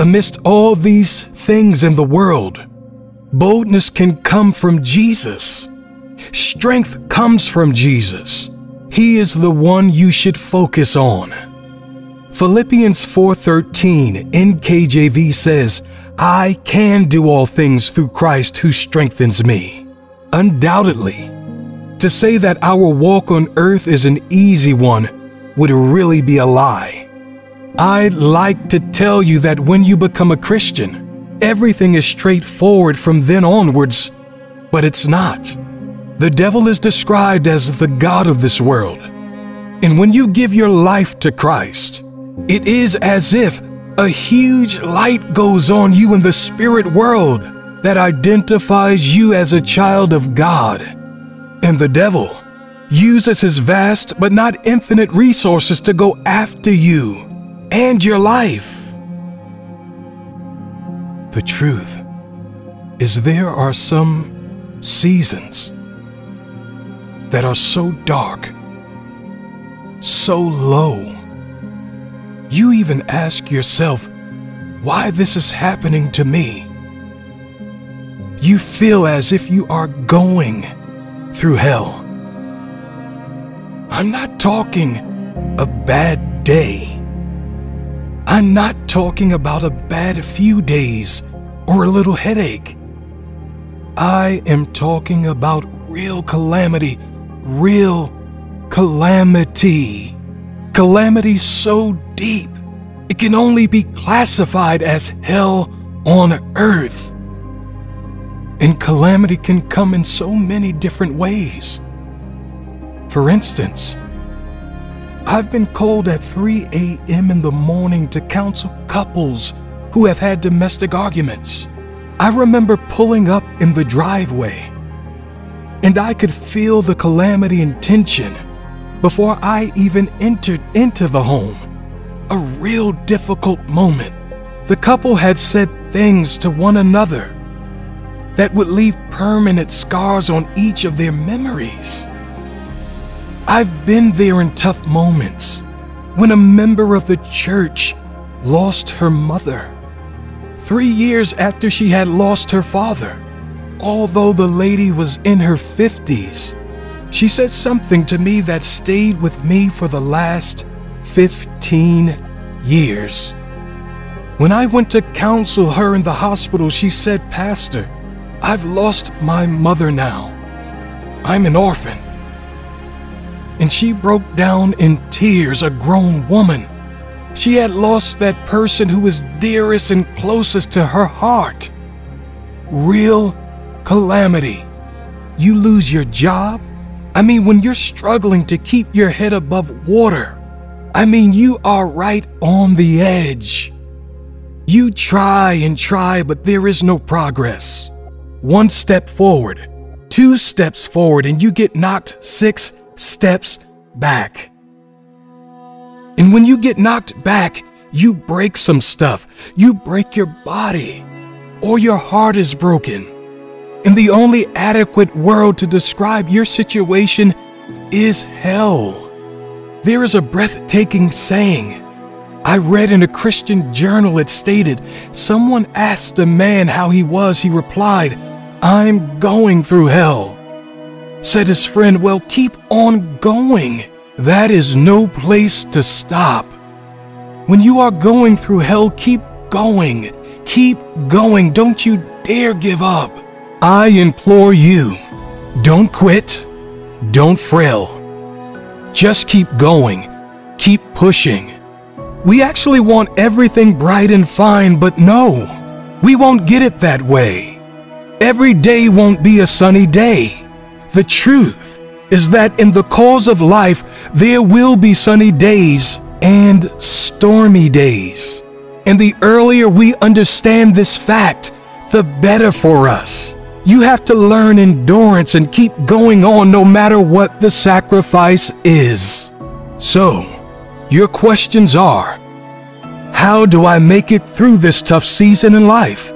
Amidst all these things in the world, boldness can come from Jesus. Strength comes from Jesus. He is the one you should focus on. Philippians 4:13 NKJV says, "I can do all things through Christ who strengthens me." Undoubtedly, to say that our walk on earth is an easy one would really be a lie. I'd like to tell you that when you become a Christian, everything is straightforward from then onwards, but it's not. The devil is described as the God of this world. And when you give your life to Christ, it is as if a huge light goes on you in the spirit world that identifies you as a child of God. And the devil uses his vast but not infinite resources to go after you and your life. The truth is, there are some seasons that are so dark, so low. You even ask yourself why this is happening to me. You feel as if you are going through hell. I'm not talking a bad day. I'm not talking about a bad few days or a little headache. I am talking about real calamity, real calamity. Calamity so deep, it can only be classified as hell on earth. And calamity can come in so many different ways. For instance, I've been called at 3 a.m. in the morning to counsel couples who have had domestic arguments. I remember pulling up in the driveway, and I could feel the calamity and tension before I even entered into the home. A real difficult moment. The couple had said things to one another that would leave permanent scars on each of their memories. I've been there in tough moments when a member of the church lost her mother. Three years after she had lost her father, although the lady was in her 50s, she said something to me that stayed with me for the last 15 years. When I went to counsel her in the hospital, she said, Pastor, I've lost my mother now. I'm an orphan and she broke down in tears, a grown woman. She had lost that person who was dearest and closest to her heart. Real calamity. You lose your job? I mean, when you're struggling to keep your head above water, I mean, you are right on the edge. You try and try, but there is no progress. One step forward, two steps forward, and you get knocked six steps back. And when you get knocked back, you break some stuff. You break your body, or your heart is broken. And the only adequate word to describe your situation is hell. There is a breathtaking saying. I read in a Christian journal it stated, Someone asked a man how he was. He replied, I'm going through hell. Said his friend, Well, keep on going. That is no place to stop. When you are going through hell, keep going. Keep going. Don't you dare give up. I implore you, don't quit. Don't frail. Just keep going. Keep pushing. We actually want everything bright and fine, but no, we won't get it that way. Every day won't be a sunny day. The truth is that in the course of life, there will be sunny days and stormy days. And the earlier we understand this fact, the better for us. You have to learn endurance and keep going on no matter what the sacrifice is. So, your questions are How do I make it through this tough season in life?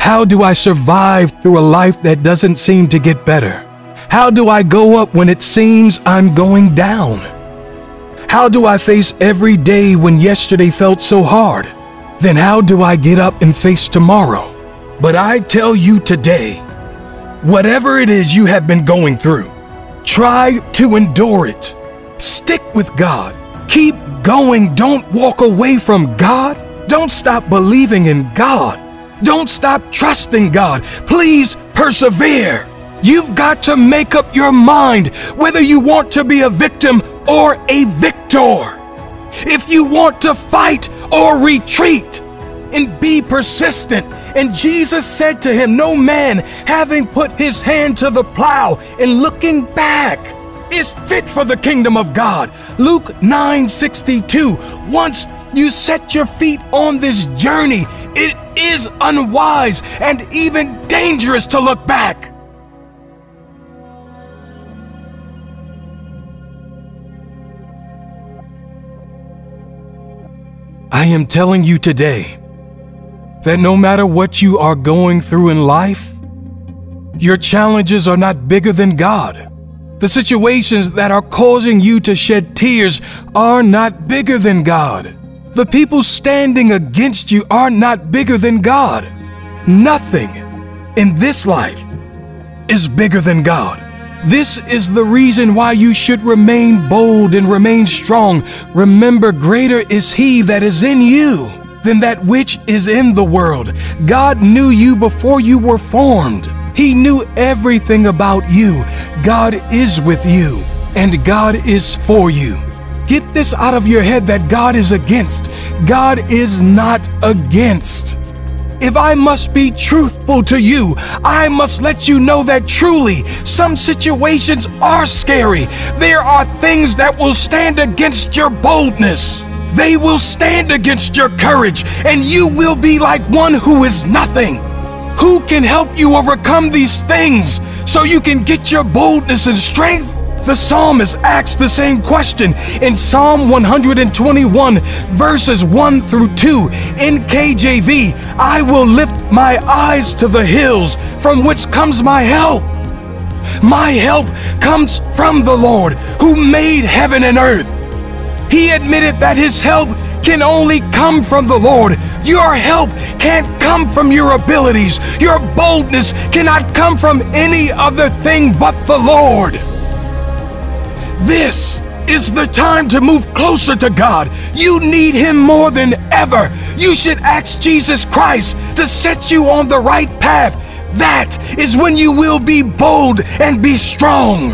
How do I survive through a life that doesn't seem to get better? How do I go up when it seems I'm going down? How do I face every day when yesterday felt so hard? then how do I get up and face tomorrow? But I tell you today, whatever it is you have been going through, try to endure it. Stick with God. Keep going. Don't walk away from God. Don't stop believing in God. Don't stop trusting God. Please persevere. You've got to make up your mind whether you want to be a victim or a victor. If you want to fight or retreat, and be persistent. And Jesus said to him, No man, having put his hand to the plow and looking back, is fit for the kingdom of God. Luke 9 62. Once you set your feet on this journey, it is unwise and even dangerous to look back. I am telling you today that no matter what you are going through in life, your challenges are not bigger than God. The situations that are causing you to shed tears are not bigger than God. The people standing against you are not bigger than God. Nothing in this life is bigger than God. This is the reason why you should remain bold and remain strong. Remember, greater is He that is in you than that which is in the world. God knew you before you were formed. He knew everything about you. God is with you, and God is for you. Get this out of your head that God is against. God is not against. If I must be truthful to you, I must let you know that truly some situations are scary. There are things that will stand against your boldness. They will stand against your courage, and you will be like one who is nothing. Who can help you overcome these things so you can get your boldness and strength? The psalmist asks the same question in Psalm 121, verses 1 through 2. In KJV, I will lift my eyes to the hills from which comes my help. My help comes from the Lord who made heaven and earth. He admitted that his help can only come from the Lord. Your help can't come from your abilities. Your boldness cannot come from any other thing but the Lord. This is the time to move closer to God. You need Him more than ever. You should ask Jesus Christ to set you on the right path. That is when you will be bold and be strong.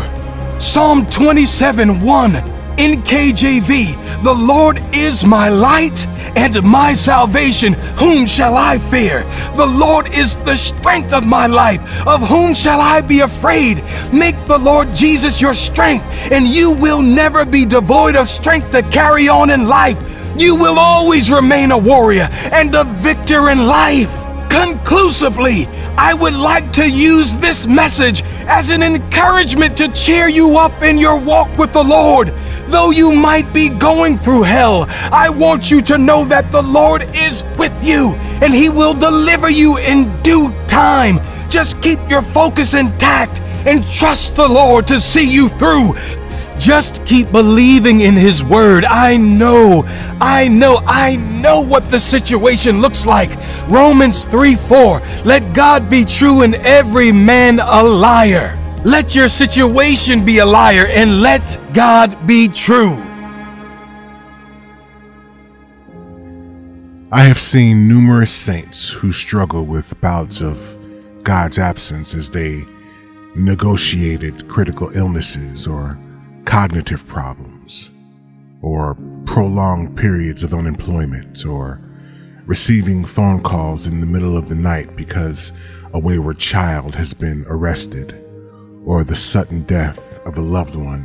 Psalm 27 1 in KJV, the Lord is my light and my salvation. Whom shall I fear? The Lord is the strength of my life. Of whom shall I be afraid? Make the Lord Jesus your strength, and you will never be devoid of strength to carry on in life. You will always remain a warrior and a victor in life. Conclusively, I would like to use this message as an encouragement to cheer you up in your walk with the Lord. Though you might be going through hell, I want you to know that the Lord is with you and He will deliver you in due time. Just keep your focus intact and trust the Lord to see you through. Just keep believing in His Word. I know, I know, I know what the situation looks like. Romans 3 4. Let God be true and every man a liar. Let your situation be a liar and let God be true. I have seen numerous saints who struggle with bouts of God's absence as they negotiated critical illnesses or cognitive problems, or prolonged periods of unemployment, or receiving phone calls in the middle of the night because a wayward child has been arrested, or the sudden death of a loved one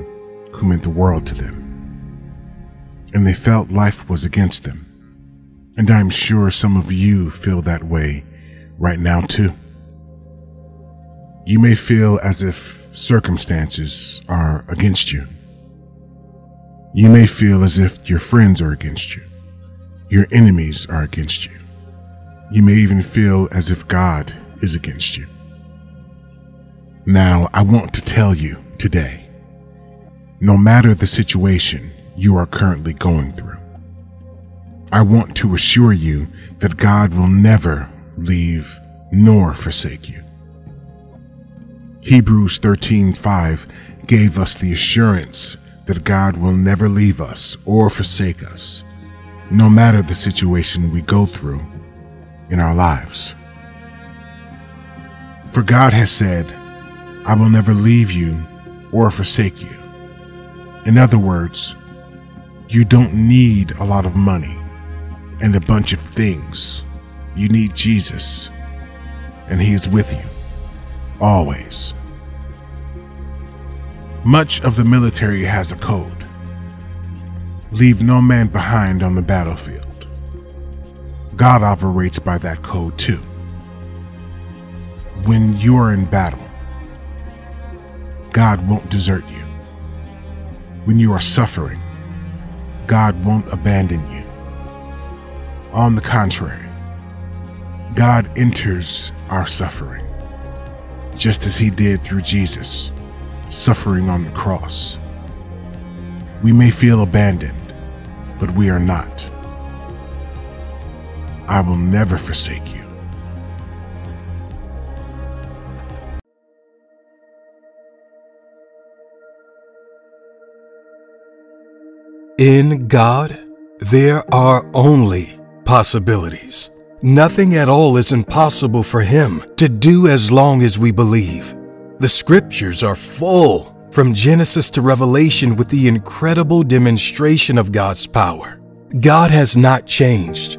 who meant the world to them. And they felt life was against them. And I'm sure some of you feel that way right now, too. You may feel as if circumstances are against you. You may feel as if your friends are against you. Your enemies are against you. You may even feel as if God is against you. Now, I want to tell you today no matter the situation you are currently going through, I want to assure you that God will never leave nor forsake you. Hebrews 13:5 gave us the assurance that God will never leave us or forsake us, no matter the situation we go through in our lives. For God has said, I will never leave you or forsake you. In other words, you don't need a lot of money and a bunch of things. You need Jesus, and He is with you, always. Much of the military has a code leave no man behind on the battlefield. God operates by that code too. When you are in battle, God won't desert you. When you are suffering, God won't abandon you. On the contrary, God enters our suffering, just as He did through Jesus, suffering on the cross. We may feel abandoned, but we are not. I will never forsake you. In God, there are only possibilities. Nothing at all is impossible for Him to do as long as we believe. The scriptures are full from Genesis to Revelation with the incredible demonstration of God's power. God has not changed.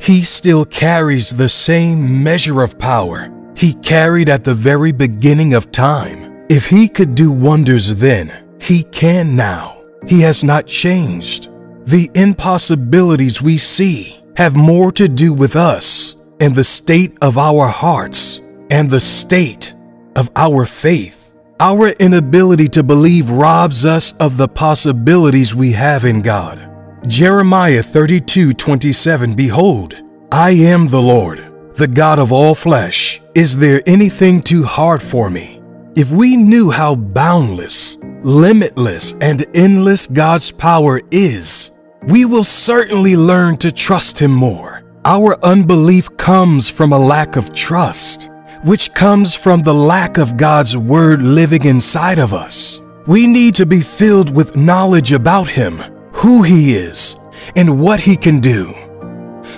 He still carries the same measure of power He carried at the very beginning of time. If He could do wonders then, He can now. He has not changed. The impossibilities we see have more to do with us and the state of our hearts and the state of our faith. Our inability to believe robs us of the possibilities we have in God. Jeremiah 32 27 Behold, I am the Lord, the God of all flesh. Is there anything too hard for me? If we knew how boundless, limitless, and endless God's power is, we will certainly learn to trust Him more. Our unbelief comes from a lack of trust, which comes from the lack of God's Word living inside of us. We need to be filled with knowledge about Him, who He is, and what He can do.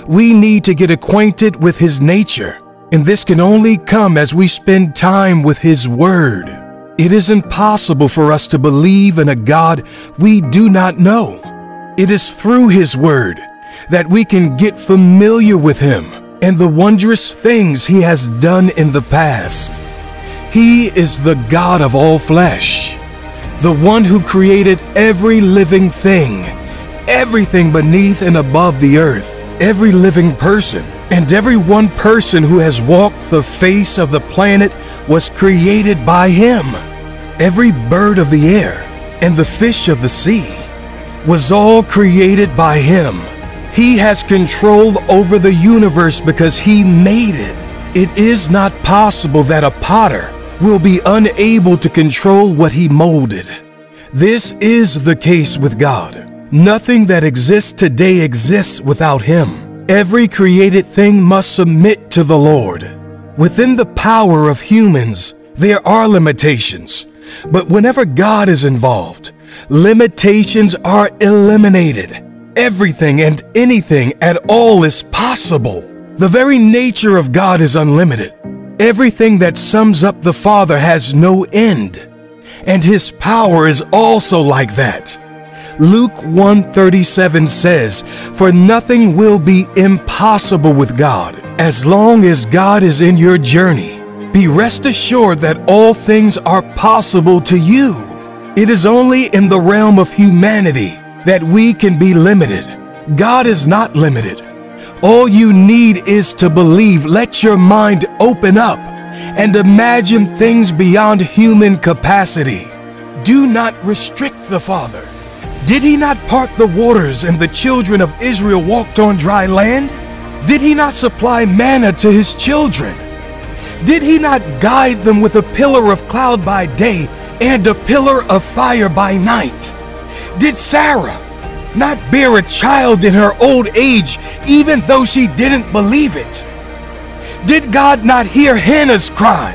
We need to get acquainted with His nature and this can only come as we spend time with His Word. It is impossible for us to believe in a God we do not know. It is through His Word that we can get familiar with Him and the wondrous things He has done in the past. He is the God of all flesh, the one who created every living thing, everything beneath and above the earth, every living person and every one person who has walked the face of the planet was created by him. Every bird of the air and the fish of the sea was all created by him. He has control over the universe because he made it. It is not possible that a potter will be unable to control what he molded. This is the case with God. Nothing that exists today exists without him. Every created thing must submit to the Lord. Within the power of humans, there are limitations, but whenever God is involved, limitations are eliminated. Everything and anything at all is possible. The very nature of God is unlimited. Everything that sums up the Father has no end, and His power is also like that. Luke 137 says, For nothing will be impossible with God as long as God is in your journey. Be rest assured that all things are possible to you. It is only in the realm of humanity that we can be limited. God is not limited. All you need is to believe. Let your mind open up and imagine things beyond human capacity. Do not restrict the Father. Did he not part the waters and the children of Israel walked on dry land? Did he not supply manna to his children? Did he not guide them with a pillar of cloud by day and a pillar of fire by night? Did Sarah, not bear a child in her old age, even though she didn't believe it? Did God not hear Hannah's cry?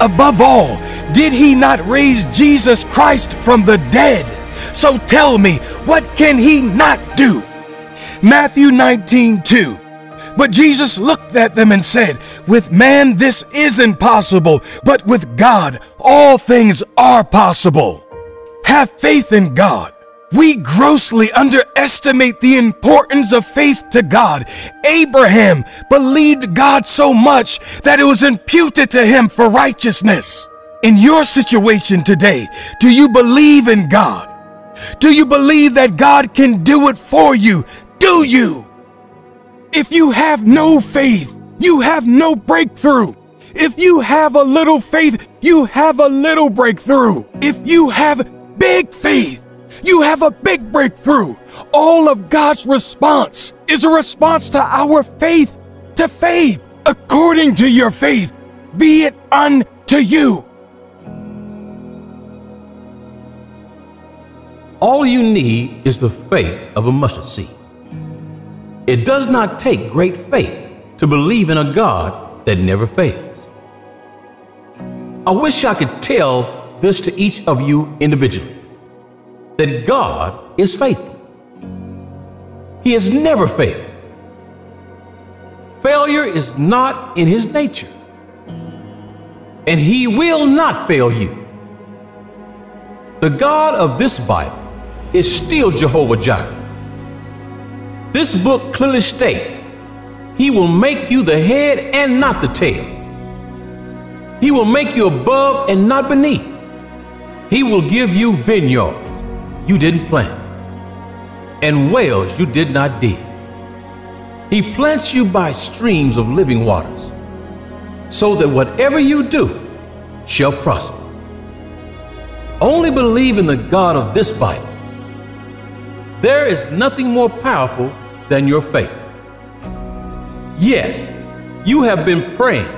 Above all, did He not raise Jesus Christ from the dead? So tell me, what can He not do? Matthew 19 2. But Jesus looked at them and said, With man this is impossible, but with God all things are possible. Have faith in God. We grossly underestimate the importance of faith to God. Abraham believed God so much that it was imputed to him for righteousness. In your situation today, do you believe in God? Do you believe that God can do it for you? Do you? If you have no faith, you have no breakthrough. If you have a little faith, you have a little breakthrough. If you have big faith, you have a big breakthrough. All of God's response is a response to our faith to faith. According to your faith, be it unto you. All you need is the faith of a mustard seed. It does not take great faith to believe in a God that never fails. I wish I could tell this to each of you individually that God is faithful. He has never failed. Failure is not in his nature, and he will not fail you. The God of this Bible is still Jehovah Jireh. This book clearly states he will make you the head and not the tail. He will make you above and not beneath. He will give you vineyards you didn't plant and wells you did not dig. He plants you by streams of living waters so that whatever you do shall prosper. Only believe in the God of this Bible. There is nothing more powerful than your faith. Yes, you have been praying,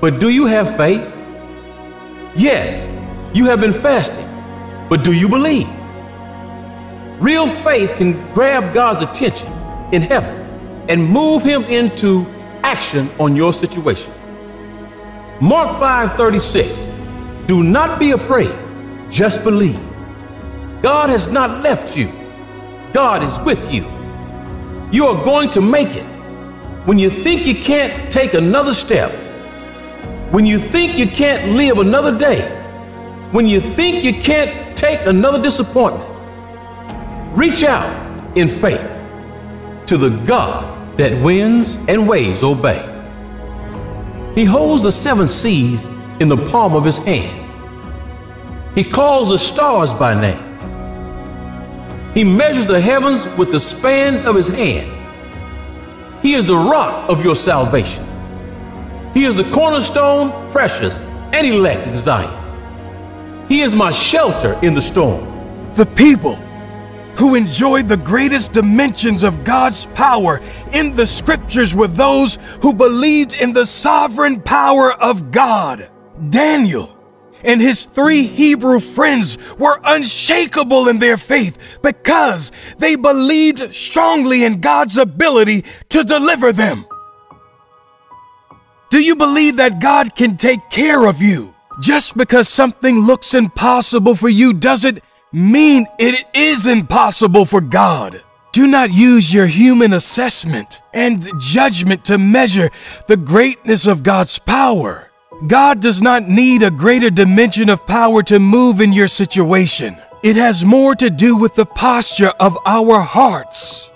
but do you have faith? Yes, you have been fasting, but do you believe? Real faith can grab God's attention in heaven and move him into action on your situation. Mark 5:36 Do not be afraid, just believe. God has not left you. God is with you. You are going to make it. When you think you can't take another step, when you think you can't live another day, when you think you can't take another disappointment, reach out in faith to the God that winds and waves obey. He holds the seven seas in the palm of his hand. He calls the stars by name. He measures the heavens with the span of his hand. He is the rock of your salvation. He is the cornerstone, precious and elect in Zion. He is my shelter in the storm. The people who enjoyed the greatest dimensions of God's power in the scriptures were those who believed in the sovereign power of God. Daniel and his three Hebrew friends were unshakable in their faith because they believed strongly in God's ability to deliver them. Do you believe that God can take care of you? Just because something looks impossible for you doesn't mean it is impossible for God. Do not use your human assessment and judgment to measure the greatness of God's power. God does not need a greater dimension of power to move in your situation. It has more to do with the posture of our hearts.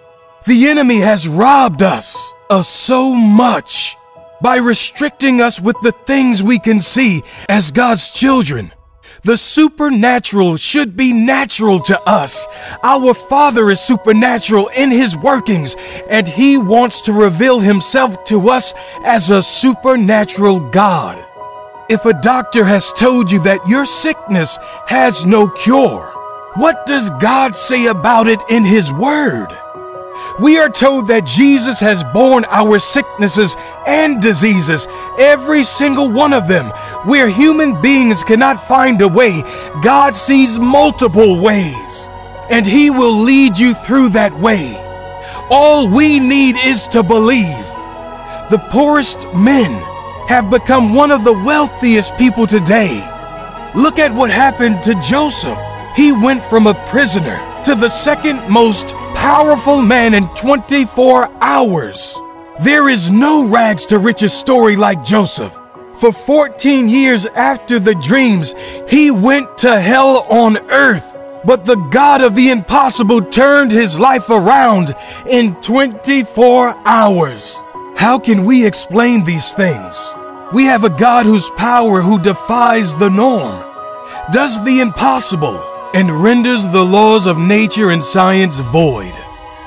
The enemy has robbed us of so much by restricting us with the things we can see as God's children. The supernatural should be natural to us. Our Father is supernatural in His workings, and He wants to reveal Himself to us as a supernatural God. If a doctor has told you that your sickness has no cure, what does God say about it in His Word? We are told that Jesus has borne our sicknesses and diseases, every single one of them. Where human beings cannot find a way, God sees multiple ways. and He will lead you through that way. All we need is to believe. The poorest men have become one of the wealthiest people today. Look at what happened to Joseph. He went from a prisoner to the second most powerful man in 24 hours. There is no rags to riches story like Joseph. For 14 years after the dreams, he went to hell on earth. But the God of the impossible turned his life around in 24 hours. How can we explain these things? We have a God whose power who defies the norm, does the impossible, and renders the laws of nature and science void.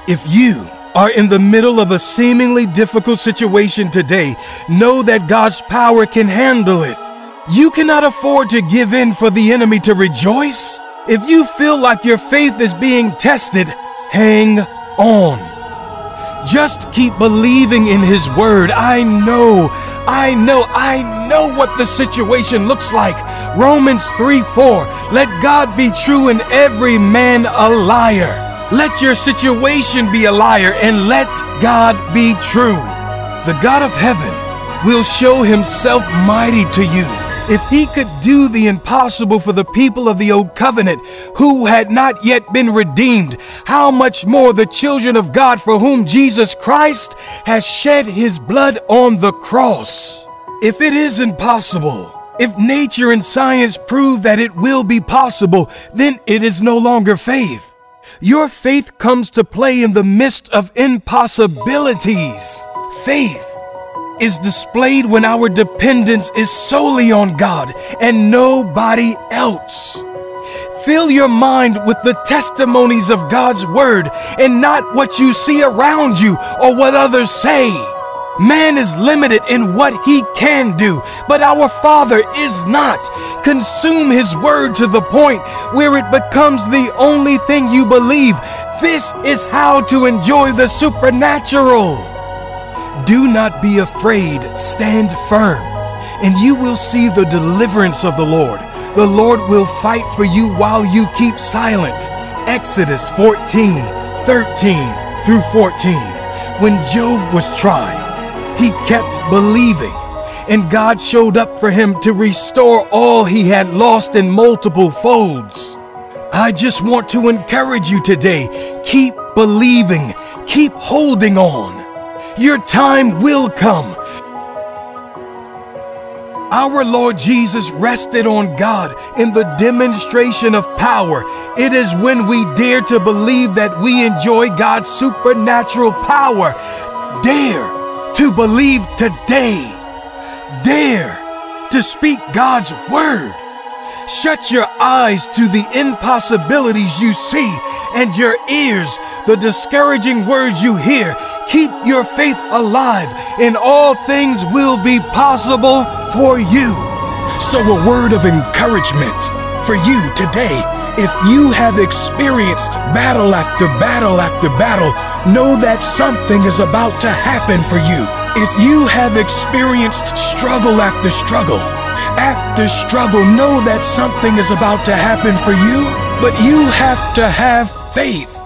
If you are in the middle of a seemingly difficult situation today, know that God's power can handle it. You cannot afford to give in for the enemy to rejoice. If you feel like your faith is being tested, hang on. Just keep believing in His Word. I know, I know, I know what the situation looks like. Romans 3 4. Let God be true and every man a liar. Let your situation be a liar and let God be true. The God of heaven will show Himself mighty to you. If he could do the impossible for the people of the old covenant who had not yet been redeemed, how much more the children of God for whom Jesus Christ has shed his blood on the cross? If it is impossible, if nature and science prove that it will be possible, then it is no longer faith. Your faith comes to play in the midst of impossibilities. Faith is displayed when our dependence is solely on God and nobody else. Fill your mind with the testimonies of God's Word and not what you see around you or what others say. Man is limited in what he can do, but our Father is not. Consume His Word to the point where it becomes the only thing you believe. This is how to enjoy the supernatural. Do not be afraid, stand firm, and you will see the deliverance of the Lord. The Lord will fight for you while you keep silent. Exodus 14 13 through 14. When Job was tried, he kept believing, and God showed up for him to restore all he had lost in multiple folds. I just want to encourage you today keep believing, keep holding on. Your time will come. Our Lord Jesus rested on God in the demonstration of power. It is when we dare to believe that we enjoy God's supernatural power. Dare to believe today. Dare to speak God's word. Shut your eyes to the impossibilities you see and your ears, the discouraging words you hear. Keep your faith alive, and all things will be possible for you. So, a word of encouragement for you today. If you have experienced battle after battle after battle, know that something is about to happen for you. If you have experienced struggle after struggle, after struggle, know that something is about to happen for you, but you have to have faith.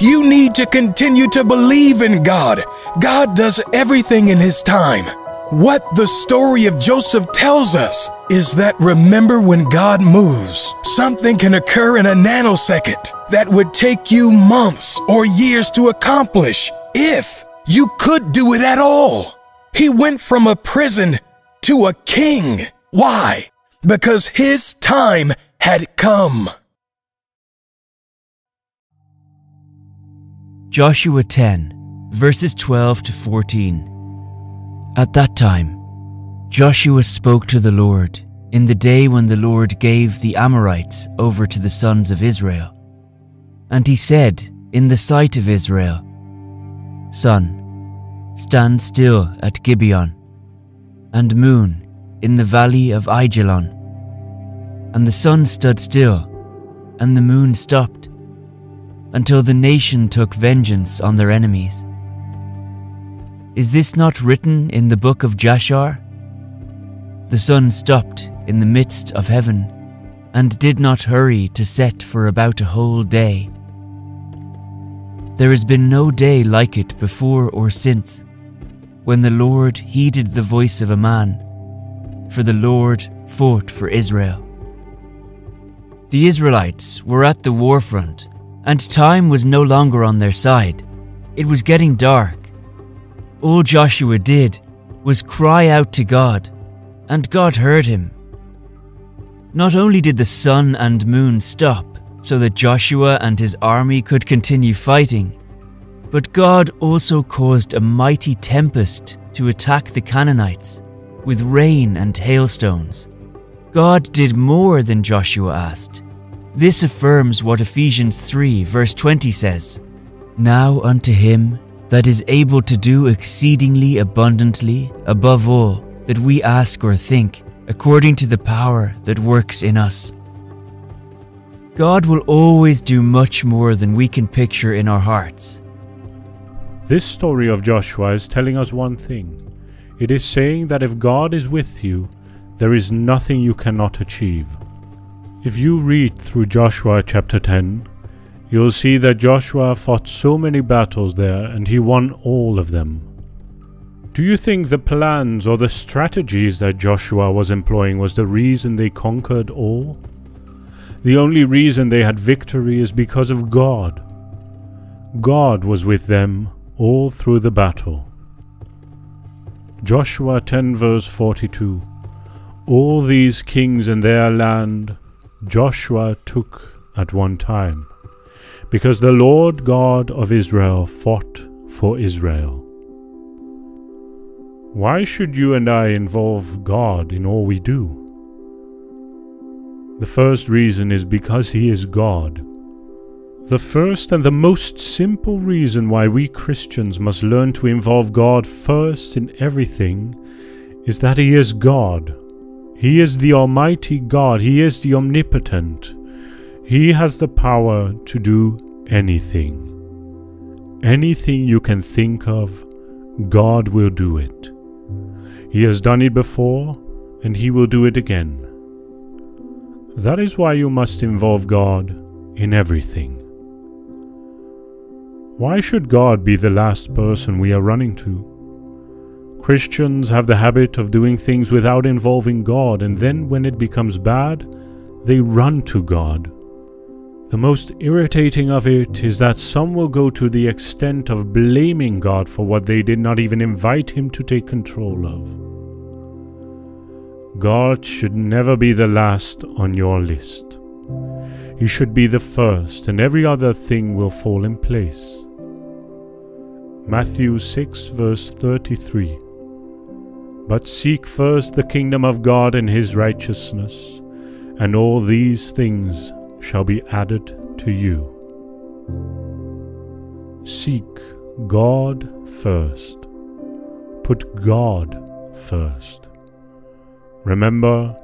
You need to continue to believe in God. God does everything in His time. What the story of Joseph tells us is that remember when God moves, something can occur in a nanosecond that would take you months or years to accomplish if you could do it at all. He went from a prison to a king. Why? Because his time had come. Joshua 10, verses 12 to 14. At that time, Joshua spoke to the Lord in the day when the Lord gave the Amorites over to the sons of Israel. And he said in the sight of Israel, Sun, stand still at Gibeon, and moon in the valley of Ajalon. And the sun stood still, and the moon stopped until the nation took vengeance on their enemies. Is this not written in the book of Jashar? The sun stopped in the midst of heaven and did not hurry to set for about a whole day. There has been no day like it before or since, when the Lord heeded the voice of a man, for the Lord fought for Israel. The Israelites were at the war front, and time was no longer on their side. It was getting dark. All Joshua did was cry out to God, and God heard him. Not only did the sun and moon stop so that Joshua and his army could continue fighting, but God also caused a mighty tempest to attack the Canaanites with rain and hailstones. God did more than Joshua asked. This affirms what Ephesians 3, verse 20 says Now unto him that is able to do exceedingly abundantly above all that we ask or think, according to the power that works in us. God will always do much more than we can picture in our hearts. This story of Joshua is telling us one thing. It is saying that if God is with you, there is nothing you cannot achieve. If you read through Joshua chapter 10, you'll see that Joshua fought so many battles there and he won all of them. Do you think the plans or the strategies that Joshua was employing was the reason they conquered all? The only reason they had victory is because of God. God was with them all through the battle. Joshua 10 verse 42 All these kings and their land Joshua took at one time, because the Lord God of Israel fought for Israel. Why should you and I involve God in all we do? The first reason is because He is God. The first and the most simple reason why we Christians must learn to involve God first in everything is that He is God. He is the Almighty God. He is the Omnipotent. He has the power to do anything. Anything you can think of, God will do it. He has done it before, and He will do it again. That is why you must involve God in everything. Why should God be the last person we are running to? Christians have the habit of doing things without involving God, and then when it becomes bad, they run to God. The most irritating of it is that some will go to the extent of blaming God for what they did not even invite Him to take control of. God should never be the last on your list. He should be the first, and every other thing will fall in place. Matthew 6, verse 33. But seek first the kingdom of God and his righteousness, and all these things shall be added to you. Seek God first. Put God first. Remember,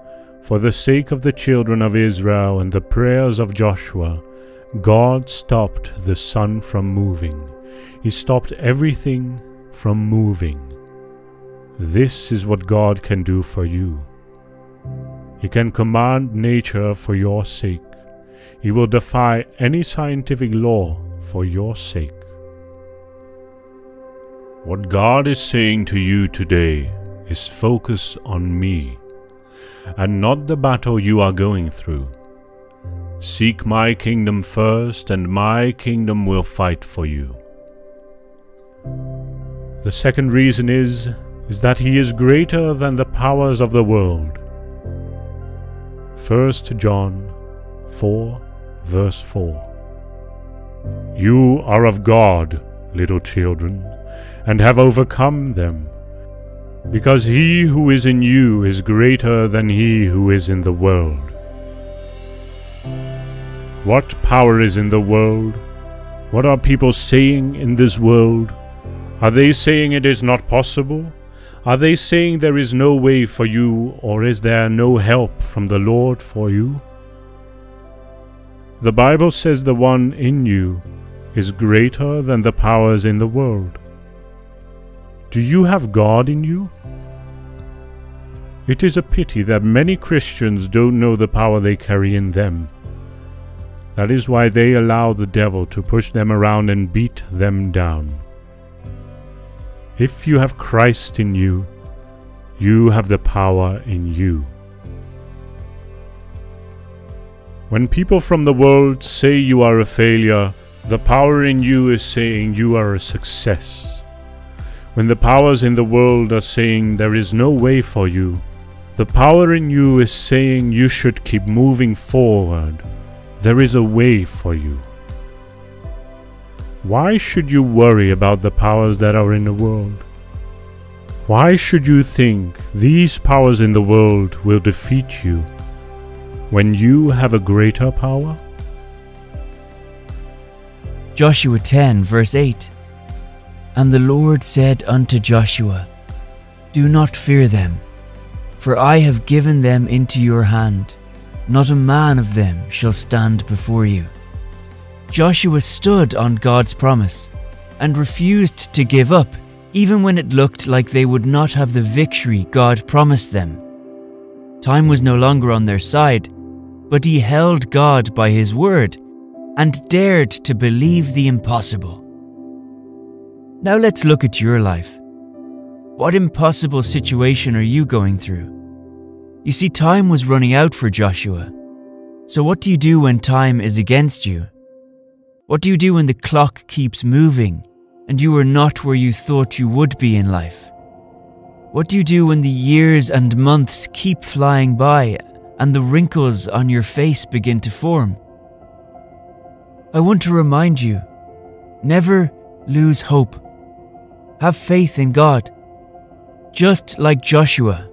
for the sake of the children of Israel and the prayers of Joshua, God stopped the sun from moving. He stopped everything from moving. This is what God can do for you. He can command nature for your sake. He will defy any scientific law for your sake. What God is saying to you today is focus on me and not the battle you are going through. Seek my kingdom first, and my kingdom will fight for you. The second reason is is that he is greater than the powers of the world. 1 John 4 verse 4 You are of God, little children, and have overcome them, because he who is in you is greater than he who is in the world. What power is in the world? What are people saying in this world? Are they saying it is not possible? Are they saying there is no way for you, or is there no help from the Lord for you? The Bible says the one in you is greater than the powers in the world. Do you have God in you? It is a pity that many Christians don't know the power they carry in them. That is why they allow the devil to push them around and beat them down. If you have Christ in you, you have the power in you. When people from the world say you are a failure, the power in you is saying you are a success. When the powers in the world are saying there is no way for you, the power in you is saying you should keep moving forward. There is a way for you. Why should you worry about the powers that are in the world? Why should you think these powers in the world will defeat you when you have a greater power? Joshua 10, verse 8 And the Lord said unto Joshua, Do not fear them, for I have given them into your hand. Not a man of them shall stand before you. Joshua stood on God's promise and refused to give up, even when it looked like they would not have the victory God promised them. Time was no longer on their side, but he held God by his word and dared to believe the impossible. Now let's look at your life. What impossible situation are you going through? You see, time was running out for Joshua. So, what do you do when time is against you? What do you do when the clock keeps moving and you are not where you thought you would be in life? What do you do when the years and months keep flying by and the wrinkles on your face begin to form? I want to remind you never lose hope. Have faith in God. Just like Joshua,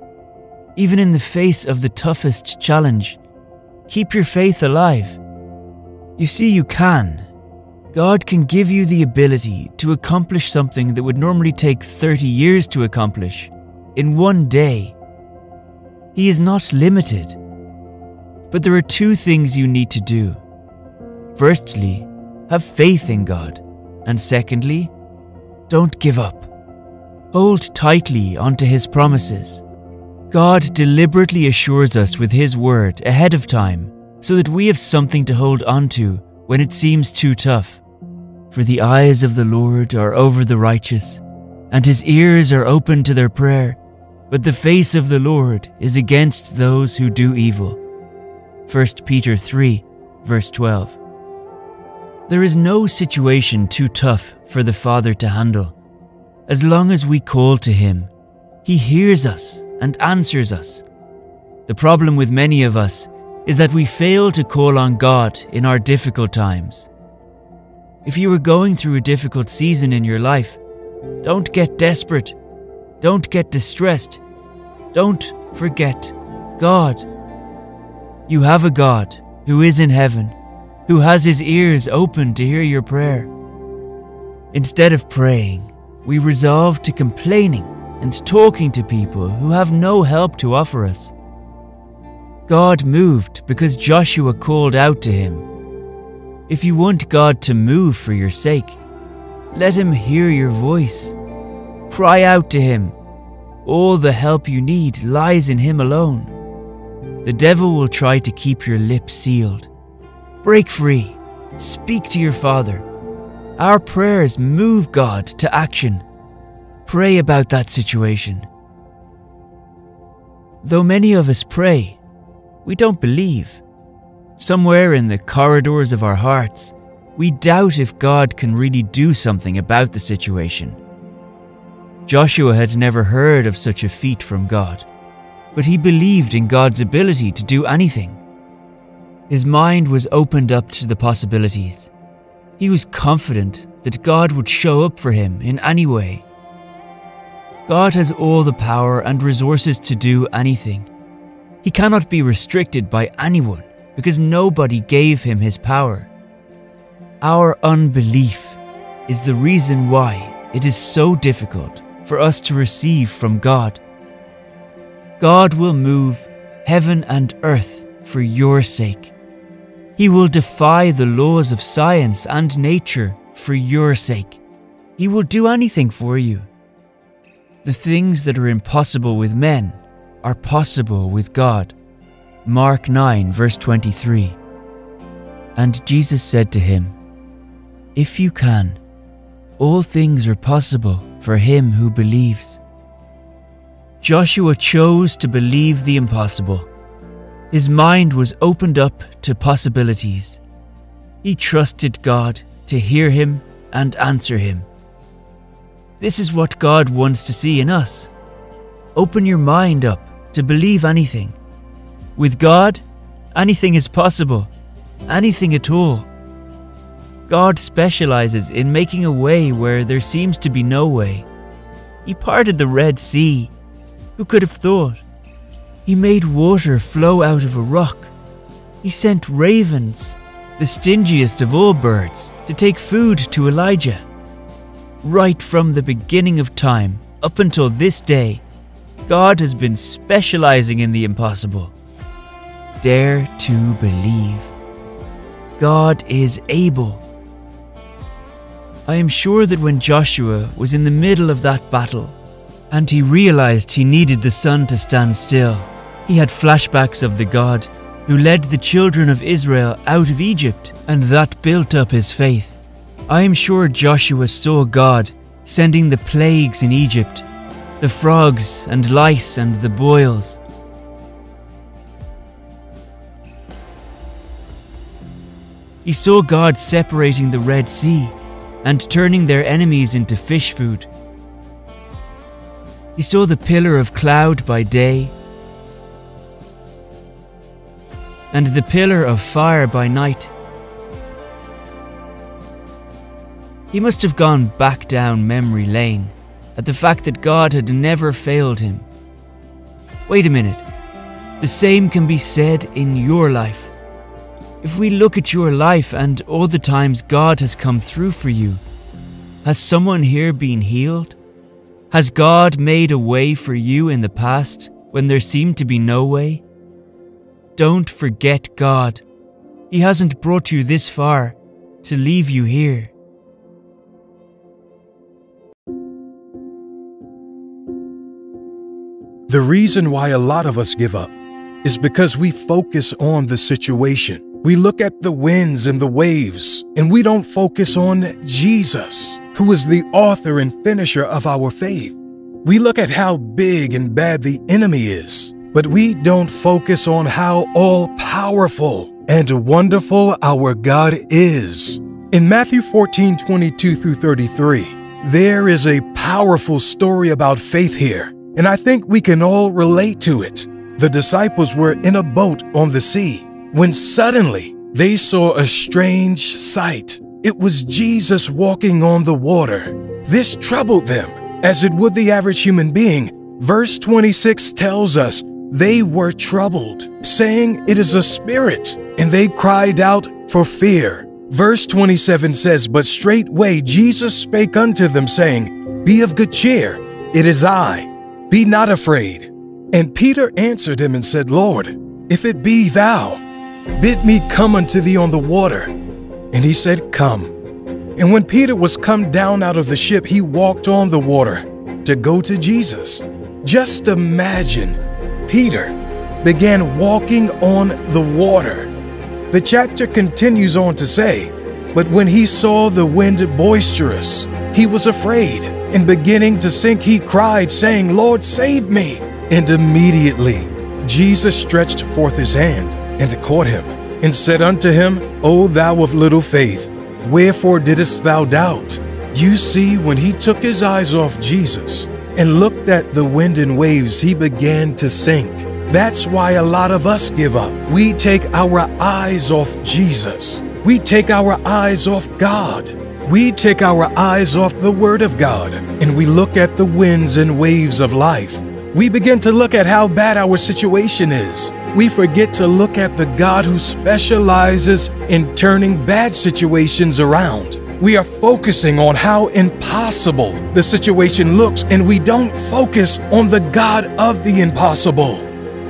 even in the face of the toughest challenge, keep your faith alive. You see, you can. God can give you the ability to accomplish something that would normally take 30 years to accomplish in one day. He is not limited. But there are two things you need to do. Firstly, have faith in God. And secondly, don't give up. Hold tightly onto His promises. God deliberately assures us with His word ahead of time so that we have something to hold on to when it seems too tough. For the eyes of the Lord are over the righteous, and His ears are open to their prayer, but the face of the Lord is against those who do evil. 1 Peter 3, verse 12. There is no situation too tough for the Father to handle. As long as we call to Him, He hears us and answers us. The problem with many of us is that we fail to call on God in our difficult times. If you are going through a difficult season in your life, don't get desperate. Don't get distressed. Don't forget God. You have a God who is in heaven who has his ears open to hear your prayer. Instead of praying, we resolve to complaining and talking to people who have no help to offer us. God moved because Joshua called out to him. If you want God to move for your sake, let him hear your voice. Cry out to him. All the help you need lies in him alone. The devil will try to keep your lips sealed Break free. Speak to your Father. Our prayers move God to action. Pray about that situation. Though many of us pray, we don't believe. Somewhere in the corridors of our hearts, we doubt if God can really do something about the situation. Joshua had never heard of such a feat from God, but he believed in God's ability to do anything. His mind was opened up to the possibilities. He was confident that God would show up for him in any way. God has all the power and resources to do anything. He cannot be restricted by anyone because nobody gave him his power. Our unbelief is the reason why it is so difficult for us to receive from God. God will move heaven and earth for your sake. He will defy the laws of science and nature for your sake. He will do anything for you. The things that are impossible with men are possible with God. Mark 9, verse 23. And Jesus said to him, If you can, all things are possible for him who believes. Joshua chose to believe the impossible. His mind was opened up to possibilities. He trusted God to hear him and answer him. This is what God wants to see in us. Open your mind up to believe anything. With God, anything is possible, anything at all. God specializes in making a way where there seems to be no way. He parted the Red Sea. Who could have thought? He made water flow out of a rock. He sent ravens, the stingiest of all birds, to take food to Elijah. Right from the beginning of time up until this day, God has been specializing in the impossible. Dare to believe. God is able. I am sure that when Joshua was in the middle of that battle and he realized he needed the sun to stand still, he had flashbacks of the God who led the children of Israel out of Egypt, and that built up his faith. I am sure Joshua saw God sending the plagues in Egypt the frogs and lice and the boils. He saw God separating the Red Sea and turning their enemies into fish food. He saw the pillar of cloud by day and the pillar of fire by night. He must have gone back down memory lane at the fact that God had never failed him. Wait a minute. The same can be said in your life. If we look at your life and all the times God has come through for you, has someone here been healed? Has God made a way for you in the past when there seemed to be no way? Don't forget God. He hasn't brought you this far to leave you here. The reason why a lot of us give up is because we focus on the situation. We look at the winds and the waves, and we don't focus on Jesus, who is the author and finisher of our faith. We look at how big and bad the enemy is, but we don't focus on how all powerful and wonderful our God is. In Matthew 14 22 through 33, there is a powerful story about faith here and I think we can all relate to it. The disciples were in a boat on the sea when suddenly they saw a strange sight. It was Jesus walking on the water. This troubled them, as it would the average human being. Verse 26 tells us they were troubled, saying, It is a spirit, and they cried out for fear. Verse 27 says, But straightway Jesus spake unto them, saying, Be of good cheer, it is I be not afraid. And Peter answered him and said, Lord, if it be thou, bid me come unto thee on the water. And he said, Come. And when Peter was come down out of the ship, he walked on the water to go to Jesus. Just imagine, Peter began walking on the water. The chapter continues on to say, But when he saw the wind boisterous, he was afraid and beginning to sink, he cried, saying, Lord, save me. And immediately Jesus stretched forth his hand and caught him, and said unto him, O thou of little faith, wherefore didst thou doubt? You see, when he took his eyes off Jesus and looked at the wind and waves, he began to sink. That's why a lot of us give up. We take our eyes off Jesus. We take our eyes off God. We take our eyes off the Word of God and we look at the winds and waves of life. We begin to look at how bad our situation is. We forget to look at the God who specializes in turning bad situations around. We are focusing on how impossible the situation looks and we don't focus on the God of the impossible.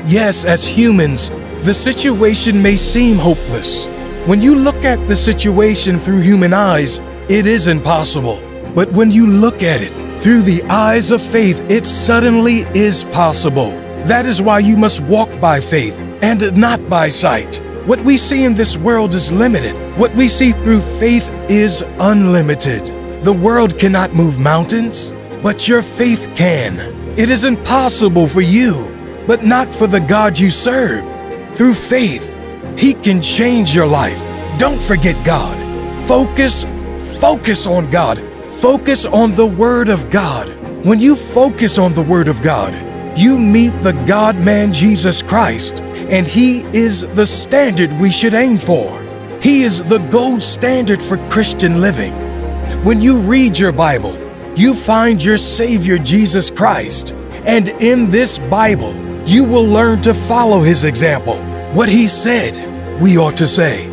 Yes, as humans, the situation may seem hopeless. When you look at the situation through human eyes, it is impossible. But when you look at it through the eyes of faith, it suddenly is possible. That is why you must walk by faith and not by sight. What we see in this world is limited. What we see through faith is unlimited. The world cannot move mountains, but your faith can. It is impossible for you, but not for the God you serve. Through faith, He can change your life. Don't forget God. Focus, focus on God. Focus on the Word of God. When you focus on the Word of God, you meet the God man Jesus Christ, and He is the standard we should aim for. He is the gold standard for Christian living. When you read your Bible, you find your Savior Jesus Christ, and in this Bible, you will learn to follow His example. What He said, we ought to say.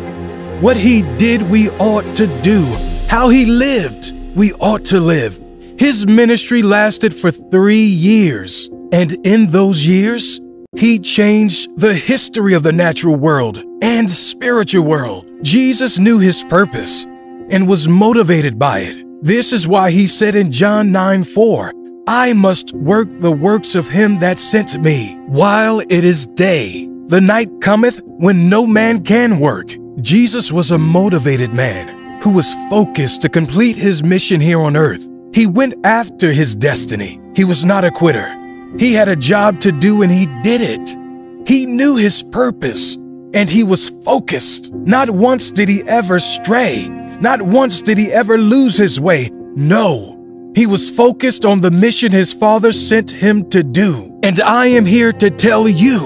What He did, we ought to do. How He lived, we ought to live. His ministry lasted for three years, and in those years, he changed the history of the natural world and spiritual world. Jesus knew his purpose and was motivated by it. This is why he said in John 9 4, I must work the works of him that sent me while it is day. The night cometh when no man can work. Jesus was a motivated man who was focused to complete his mission here on earth. He went after his destiny. He was not a quitter. He had a job to do and he did it. He knew his purpose and he was focused. Not once did he ever stray. Not once did he ever lose his way. No, he was focused on the mission his father sent him to do. And I am here to tell you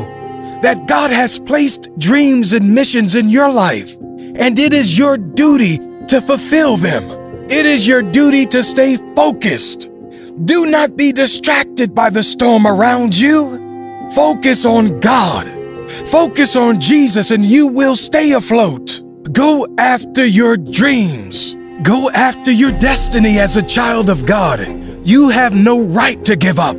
that God has placed dreams and missions in your life, and it is your duty to fulfill them. It is your duty to stay focused. Do not be distracted by the storm around you. Focus on God. Focus on Jesus and you will stay afloat. Go after your dreams. Go after your destiny as a child of God. You have no right to give up.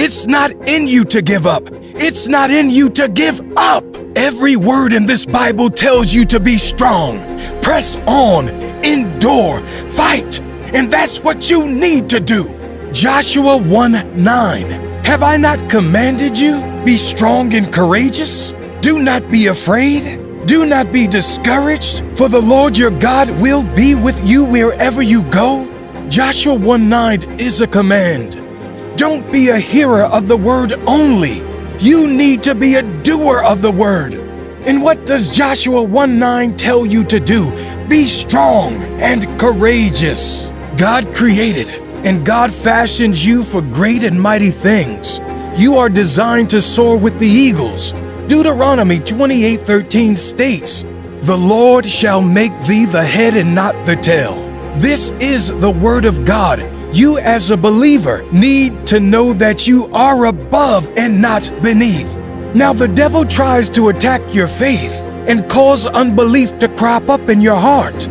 It's not in you to give up. It's not in you to give up. Every word in this Bible tells you to be strong, press on, endure, fight, and that's what you need to do. Joshua 1 9. Have I not commanded you? Be strong and courageous. Do not be afraid. Do not be discouraged, for the Lord your God will be with you wherever you go. Joshua 1 9 is a command. Don't be a hearer of the word only. You need to be a doer of the word. And what does Joshua 1 9 tell you to do? Be strong and courageous. God created and God fashions you for great and mighty things. You are designed to soar with the eagles. Deuteronomy 28:13 states, "The Lord shall make thee the head and not the tail." This is the word of God. You as a believer need to know that you are above and not beneath. Now the devil tries to attack your faith and cause unbelief to crop up in your heart.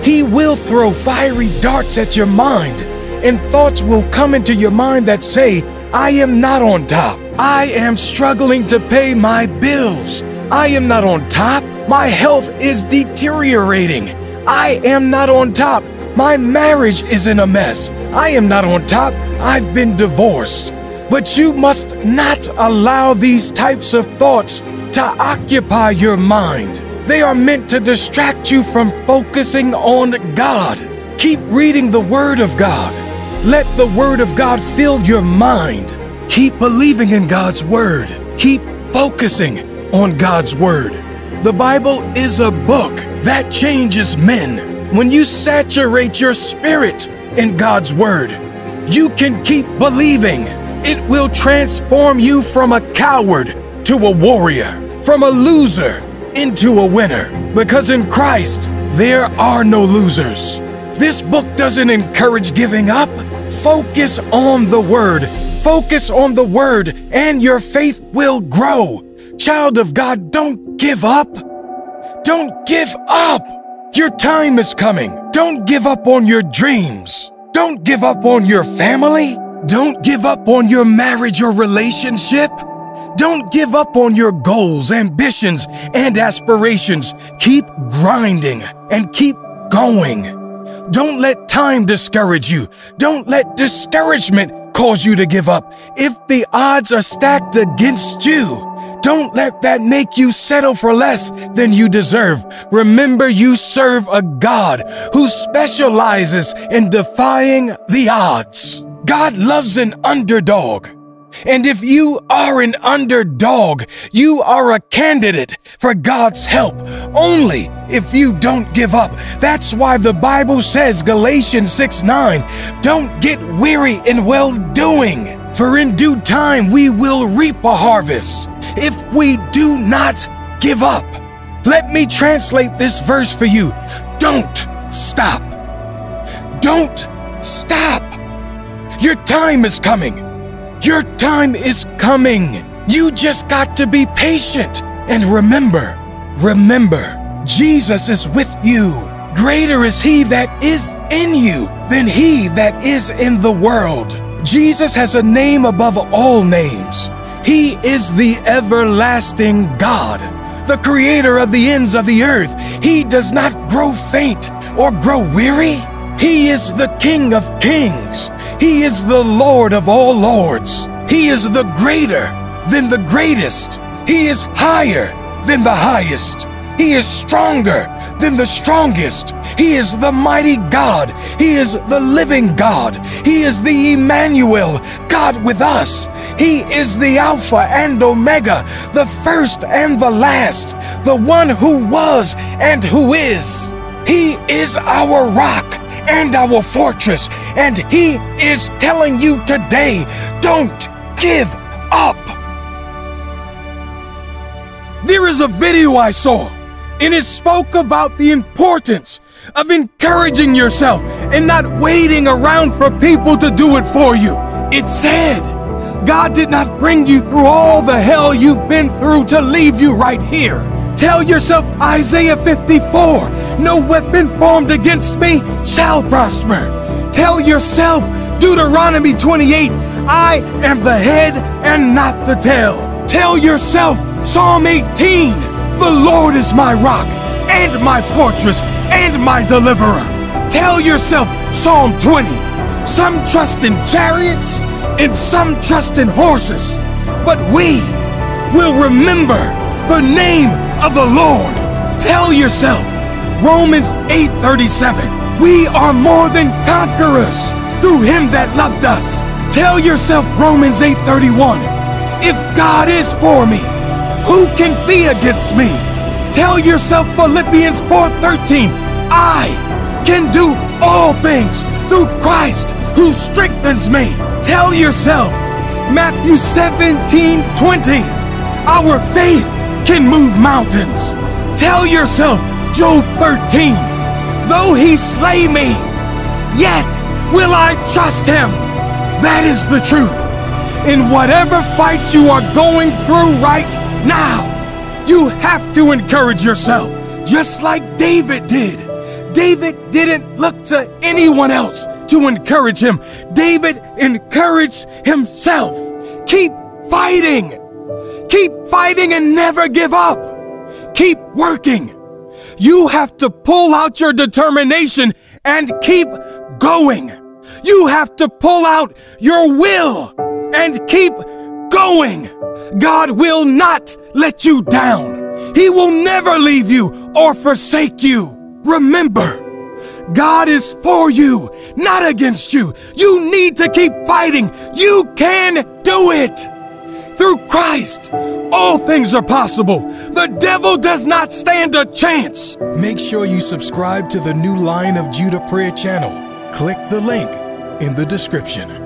He will throw fiery darts at your mind and thoughts will come into your mind that say, I am not on top. I am struggling to pay my bills. I am not on top. My health is deteriorating. I am not on top. My marriage is in a mess. I am not on top. I've been divorced. But you must not allow these types of thoughts to occupy your mind. They are meant to distract you from focusing on God. Keep reading the Word of God. Let the Word of God fill your mind. Keep believing in God's Word. Keep focusing on God's Word. The Bible is a book that changes men. When you saturate your spirit in God's Word, you can keep believing. It will transform you from a coward to a warrior, from a loser into a winner. Because in Christ, there are no losers. This book doesn't encourage giving up. Focus on the Word. Focus on the Word, and your faith will grow. Child of God, don't give up. Don't give up. Your time is coming. Don't give up on your dreams. Don't give up on your family. Don't give up on your marriage or relationship. Don't give up on your goals, ambitions, and aspirations. Keep grinding and keep going. Don't let time discourage you. Don't let discouragement cause you to give up. If the odds are stacked against you, Don't let that make you settle for less than you deserve. Remember, you serve a God who specializes in defying the odds. God loves an underdog. And if you are an underdog, you are a candidate for God's help only if you don't give up. That's why the Bible says, Galatians 6 9, don't get weary in well doing, for in due time we will reap a harvest if we do not give up. Let me translate this verse for you. Don't stop. Don't stop. Your time is coming. Your time is coming. You just got to be patient. And remember, remember, Jesus is with you. Greater is he that is in you than he that is in the world. Jesus has a name above all names. He is the everlasting God, the creator of the ends of the earth. He does not grow faint or grow weary. He is the King of kings. He is the Lord of all lords. He is the greater than the greatest. He is higher than the highest. He is stronger than the strongest. He is the mighty God. He is the living God. He is the Emmanuel, God with us. He is the Alpha and Omega, the first and the last, the one who was and who is. He is our rock and our fortress. And He is telling you today don't give up. There is a video I saw, and it spoke about the importance of encouraging yourself and not waiting around for people to do it for you. It said, God did not bring you through all the hell you've been through to leave you right here. Tell yourself Isaiah 54 No weapon formed against me shall prosper. Tell yourself Deuteronomy 28 I am the head and not the tail. Tell yourself Psalm 18 The Lord is my rock and my fortress and my deliverer. Tell yourself Psalm 20 Some trust in chariots and some trust in horses, but we will remember the name of the Lord. Tell yourself, Romans 8:37, we are more than conquerors through him that loved us. Tell yourself, Romans 8:31, if God is for me, who can be against me? Tell yourself, Philippians 4:13, I can do all things through Christ who strengthens me. Tell yourself, Matthew 17:20, our faith can move mountains. Tell yourself, Job 13, though he slay me, yet will I trust him. That is the truth. In whatever fight you are going through right now, you have to encourage yourself, just like David did. David didn't look to anyone else to encourage him. David encouraged himself. Keep fighting. Keep fighting and never give up. Keep working. You have to pull out your determination and keep going. You have to pull out your will and keep going. God will not let you down. He will never leave you or forsake you. Remember, God is for you, not against you. You need to keep fighting. You can do it. Through Christ, all things are possible. The devil does not stand a chance. Make sure you subscribe to the new Lion of Judah prayer channel. Click the link in the description.